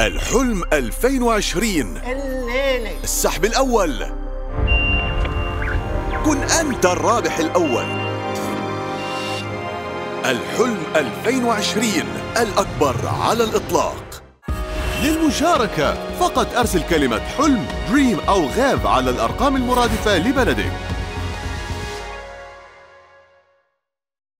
الحلم 2020 الليلة. السحب الأول. كن أنت الرابح الأول. الحلم 2020 الأكبر على الإطلاق. للمشاركة فقط أرسل كلمة حلم دريم أو غاب على الأرقام المرادفة لبلدك.